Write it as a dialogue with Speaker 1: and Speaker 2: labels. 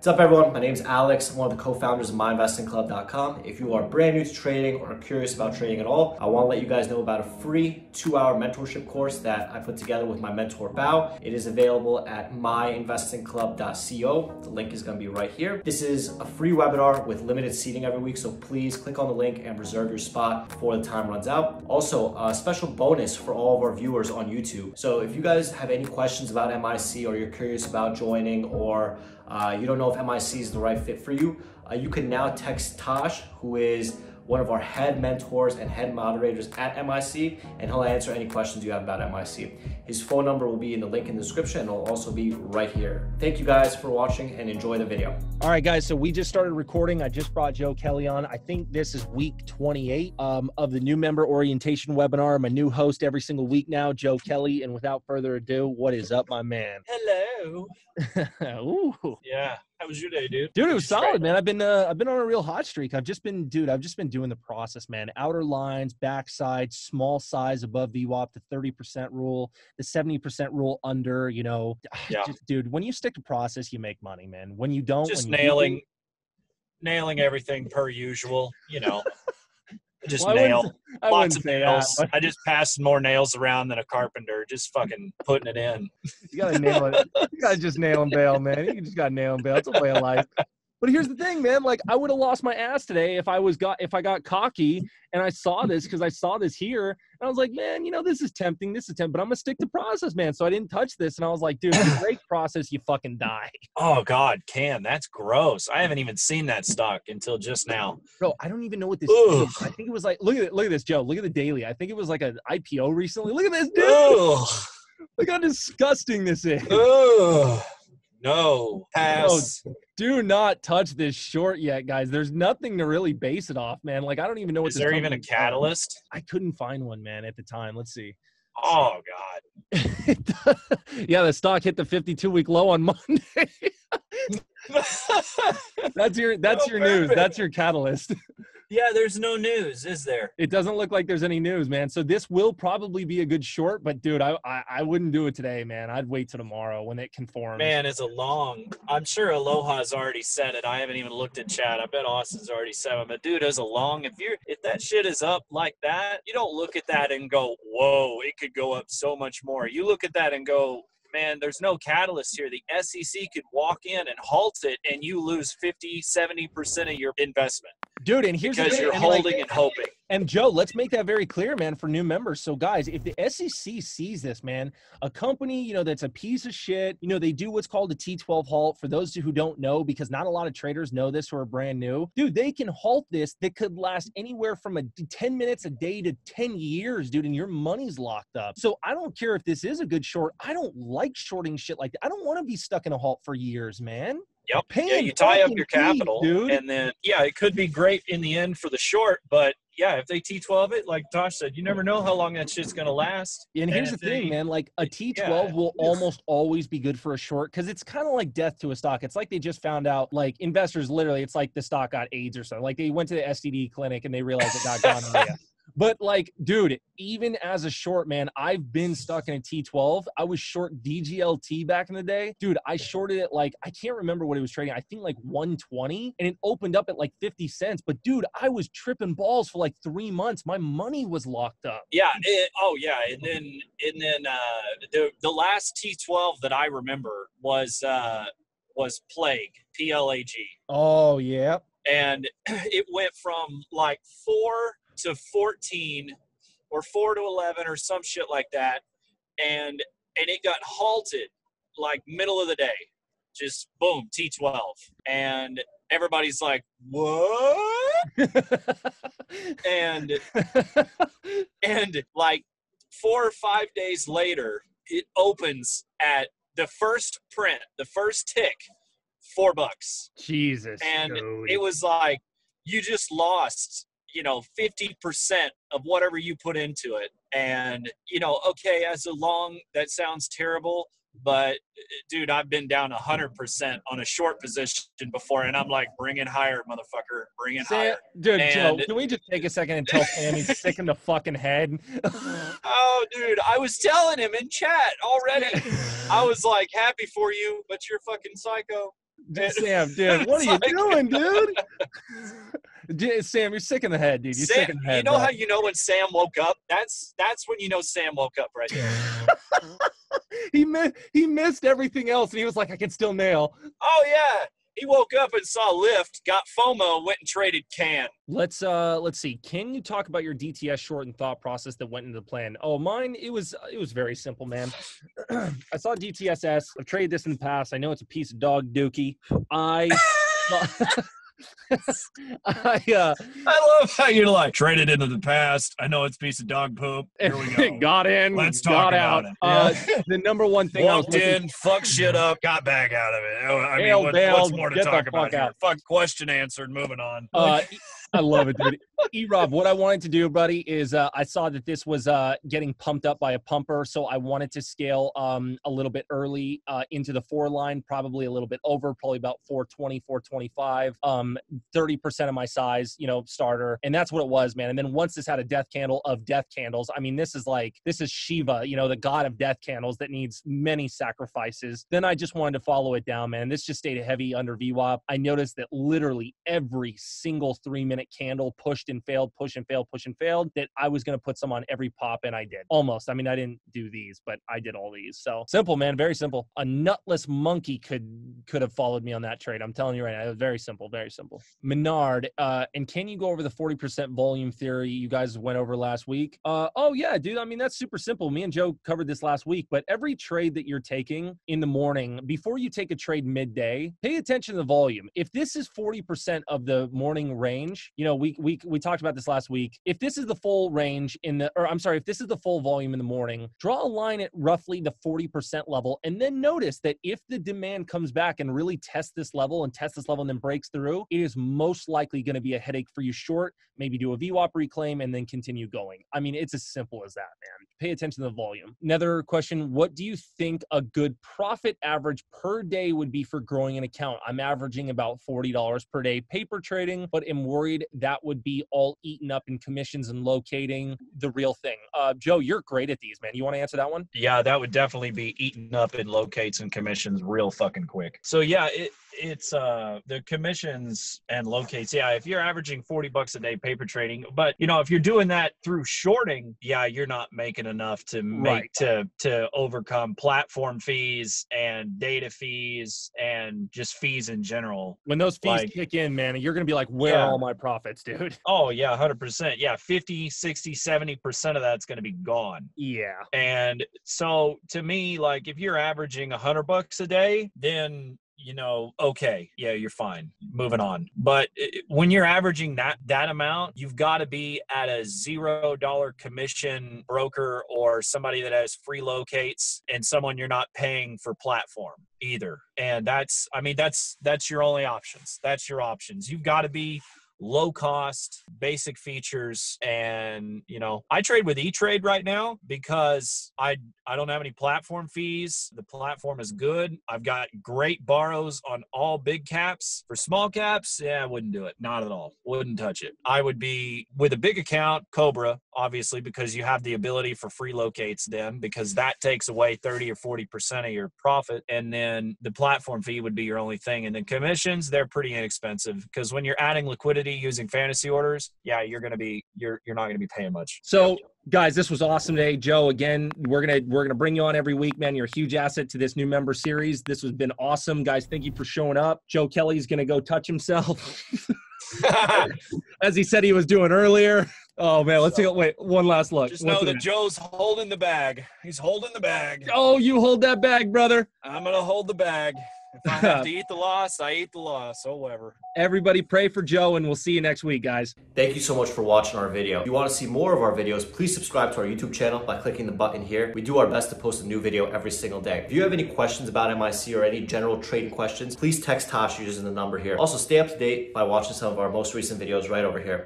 Speaker 1: What's up, everyone? My name is Alex. I'm one of the co-founders of MyInvestingClub.com. If you are brand new to trading or curious about trading at all, I want to let you guys know about a free two-hour mentorship course that I put together with my mentor Bao. It is available at MyInvestingClub.co. The link is going to be right here. This is a free webinar with limited seating every week, so please click on the link and reserve your spot before the time runs out. Also, a special bonus for all of our viewers on YouTube. So if you guys have any questions about MIC or you're curious about joining or uh, you don't know if MIC is the right fit for you, uh, you can now text Tosh, who is one of our head mentors and head moderators at MIC, and he'll answer any questions you have about MIC. His phone number will be in the link in the description, and it'll also be right here. Thank you guys for watching and enjoy the video.
Speaker 2: All right, guys. So we just started recording. I just brought Joe Kelly on. I think this is week 28 um, of the new member orientation webinar. I'm a new host every single week now, Joe Kelly. And without further ado, what is up, my man?
Speaker 3: Hello.
Speaker 2: Ooh.
Speaker 3: Yeah. How was your day, dude?
Speaker 2: Dude, it was solid, man. I've been uh, I've been on a real hot streak. I've just been, dude. I've just been doing the process, man. Outer lines, backside, small size above VWAP, the thirty percent rule, the seventy percent rule under. You know,
Speaker 3: Yeah.
Speaker 2: just, dude. When you stick to process, you make money, man. When you don't,
Speaker 3: Just
Speaker 2: when you do-
Speaker 3: nailing, nailing everything per usual. You know, just
Speaker 2: Well, I
Speaker 3: nail lots of nails.
Speaker 2: that.
Speaker 3: I just passed more nails around than a carpenter. Just fucking putting it in.
Speaker 2: You gotta nail it. You gotta just nail and bail, man. You just gotta nail and bail. It's a way of life. But here's the thing, man. Like I would have lost my ass today if I was got if I got cocky and I saw this because I saw this here and I was like, man, you know, this is tempting. This is tempting, but I'm gonna stick to process, man. So I didn't touch this, and I was like, dude, break process, you fucking die,
Speaker 3: Oh God, can that's gross. I haven't even seen that stock until just now.
Speaker 2: bro. I don't even know what this
Speaker 3: Ugh.
Speaker 2: is. I think it was like, look at it, look at this, Joe. Look at the daily. I think it was like an IPO recently. Look at this, dude.
Speaker 3: Ugh.
Speaker 2: Look how disgusting this is.
Speaker 3: Ugh. No. Pass.
Speaker 2: Do not touch this short yet, guys. There's nothing to really base it off, man. Like I don't even know what.
Speaker 3: Is there even a
Speaker 2: called.
Speaker 3: catalyst?
Speaker 2: I couldn't find one, man, at the time. Let's see.
Speaker 3: Oh God.
Speaker 2: yeah, the stock hit the 52 week low on Monday. that's your that's
Speaker 3: Oh,
Speaker 2: your news. That's your catalyst.
Speaker 3: Yeah, there's no news, is there?
Speaker 2: It doesn't look like there's any news, man. So this will probably be a good short, but dude, I I, I wouldn't do it today, man. I'd wait till tomorrow when it conforms.
Speaker 3: Man, it's a long. I'm sure Aloha's already said it. I haven't even looked at chat. I bet Austin's already said it. But dude, as a long, if you're if that shit is up like that, you don't look at that and go, "Whoa, it could go up so much more." You look at that and go, "Man, there's no catalyst here. The SEC could walk in and halt it, and you lose 50, 70 percent of your investment
Speaker 2: dude, and here's the
Speaker 3: because
Speaker 2: thing,
Speaker 3: you're
Speaker 2: and, like,
Speaker 3: holding and hoping."
Speaker 2: And Joe, let's make that very clear, man, for new members. So, guys, if the SEC sees this, man, a company, you know, that's a piece of shit, you know, they do what's called a T12 halt. For those who don't know, because not a lot of traders know this who are brand new, dude, they can halt this that could last anywhere from a 10 minutes a day to 10 years, dude, and your money's locked up. So, I don't care if this is a good short. I don't like shorting shit like that. I don't want to be stuck in a halt for years, man.
Speaker 3: Yep. Yeah, you tie up your capital,
Speaker 2: dude.
Speaker 3: and then yeah, it could be great in the end for the short, but yeah, if they T12 it, like Tosh said, you never know how long that shit's gonna last.
Speaker 2: And here's the thing,
Speaker 3: they-
Speaker 2: man. Like a T12
Speaker 3: yeah,
Speaker 2: will almost always be good for a short because it's kind of like death to a stock. It's like they just found out, like investors literally, it's like the stock got AIDS or something. Like they went to the STD clinic and they realized it got gonorrhea. But like, dude, even as a short man, I've been stuck in a T12. I was short DGLT back in the day. Dude, I shorted it like I can't remember what it was trading. I think like 120 and it opened up at like 50 cents. But dude, I was tripping balls for like three months. My money was locked up.
Speaker 3: Yeah. It, oh yeah, and then and then uh, the the last T12 that I remember was uh, was Plague P L A G,
Speaker 2: Oh yeah.
Speaker 3: and it went from like four to 14 or four to 11 or some shit like that, and and it got halted like middle of the day, just boom T12, and everybody's like what and and like four or five days later it opens at the first print the first tick four bucks
Speaker 2: Jesus.
Speaker 3: and
Speaker 2: dude.
Speaker 3: it was like you just lost you know 50% of whatever you put into it and you know okay as a long that sounds terrible but dude i've been down 100% on a short position before and i'm like bring it higher motherfucker bring it higher
Speaker 2: dude, Joe, can we just take a second and tell Sam he's sick in the fucking head?
Speaker 3: Oh, dude, I was telling him in chat already. I was like, happy for you, but you're fucking psycho.
Speaker 2: Dude, Sam, dude, what are you
Speaker 3: like-
Speaker 2: doing, dude? Dude, Sam, you're sick in the head, dude. You're sick in the head.
Speaker 3: you know
Speaker 2: bro.
Speaker 3: how you know when Sam woke up? That's that's when you know Sam woke up right there.
Speaker 2: he mi- he missed everything else, and he was like, "I can still nail."
Speaker 3: Oh yeah. He woke up and saw Lyft, got FOMO, went and traded Can.
Speaker 2: Let's uh let's see. Can you talk about your DTS short and thought process that went into the plan? Oh, mine it was it was very simple, man. I saw DTSS. I've traded this in the past. I know it's a piece of dog dookie. I I uh
Speaker 3: I love how you're like traded into the past. I know it's a piece of dog poop. Here we go.
Speaker 2: got in,
Speaker 3: Let's
Speaker 2: got
Speaker 3: talk
Speaker 2: out.
Speaker 3: about it.
Speaker 2: Uh, the number one thing
Speaker 3: Walked in, fucked shit up, got back out of it. Oh, I mean, what, what's more to talk about
Speaker 2: fuck?
Speaker 3: Fuck question answered. Moving on.
Speaker 2: Uh, I love it, dude. E Rob, what I wanted to do, buddy, is uh, I saw that this was uh, getting pumped up by a pumper, so I wanted to scale um, a little bit early uh, into the four line, probably a little bit over, probably about 420, 425, um, 30% of my size, you know, starter. And that's what it was, man. And then once this had a death candle of death candles, I mean, this is like, this is Shiva, you know, the god of death candles that needs many sacrifices. Then I just wanted to follow it down, man. This just stayed heavy under VWAP. I noticed that literally every single three minute candle pushed and failed, push and failed, push and failed, that I was going to put some on every pop, and I did almost. I mean, I didn't do these, but I did all these. So simple, man, very simple. A nutless monkey could could have followed me on that trade. I'm telling you right now, it was very simple, very simple. Menard, uh, and can you go over the 40% volume theory you guys went over last week? Uh, oh yeah, dude. I mean, that's super simple. Me and Joe covered this last week, but every trade that you're taking in the morning, before you take a trade midday, pay attention to the volume. If this is 40% of the morning range, you know, we we we talked about this last week. If this is the full range in the, or I'm sorry, if this is the full volume in the morning, draw a line at roughly the 40% level, and then notice that if the demand comes back and really tests this level and tests this level and then breaks through, it is most likely going to be a headache for you short. Maybe do a VWAP reclaim and then continue going. I mean, it's as simple as that, man. Pay attention to the volume. Another question: What do you think a good profit average per day would be for growing an account? I'm averaging about forty dollars per day paper trading, but am worried that would be all eaten up in commissions and locating the real thing. Uh, Joe, you're great at these, man. You want to answer that one?
Speaker 3: Yeah, that would definitely be eaten up in locates and commissions real fucking quick. So yeah, it it's uh the commissions and locates. Yeah, if you're averaging 40 bucks a day paper trading, but you know, if you're doing that through shorting, yeah, you're not making enough to make
Speaker 2: Right.
Speaker 3: to to overcome platform fees and data fees and just fees in general.
Speaker 2: When those fees
Speaker 3: Like-
Speaker 2: kick in, man, you're gonna be like, "Where
Speaker 3: Yeah.
Speaker 2: are all my profits, dude?"
Speaker 3: Oh, yeah, 100%. Yeah, 50, 60, 70% of that's going to be gone.
Speaker 2: Yeah.
Speaker 3: And so to me, like if you're averaging a hundred bucks a day, then you know, okay, yeah, you're fine. Moving on. But i- i- when you're averaging that that amount, you've got to be at a zero dollar commission broker or somebody that has free locates and someone you're not paying for platform either. And that's, I mean, that's that's your only options. That's your options. You've got to be low cost basic features and you know i trade with e-trade right now because i i don't have any platform fees. The platform is good. I've got great borrows on all big caps. For small caps yeah i wouldn't do it. Not at all. Wouldn't touch it. I would be with a big account cobra obviously because you have the ability for free locates then because that takes away 30 or 40 percent of your profit and then the platform fee would be your only thing and then commissions they're pretty inexpensive because when you're adding liquidity using fantasy orders yeah you're gonna be you're you're not gonna be paying much
Speaker 2: So, guys, this was awesome today. Joe, again, we're gonna we're gonna bring you on every week, man. You're a huge asset to this new member series. This has been awesome, guys. Thank you for showing up. Joe Kelly's gonna go touch himself, as he said he was doing earlier. Oh man, let's take a wait. One last look.
Speaker 3: just
Speaker 2: Once
Speaker 3: know that
Speaker 2: again.
Speaker 3: joe's holding the bag he's holding the bag
Speaker 2: Oh, you hold that bag, brother.
Speaker 3: i'm gonna hold the bag if i have to eat the loss i eat the loss oh whatever
Speaker 2: Everybody, pray for Joe, and we'll see you next week, guys.
Speaker 1: Thank you so much for watching our video. If you want to see more of our videos, please subscribe to our YouTube channel by clicking the button here. We do our best to post a new video every single day. If you have any questions about MIC or any general trading questions, please text Tosh using the number here. Also, stay up to date by watching some of our most recent videos right over here.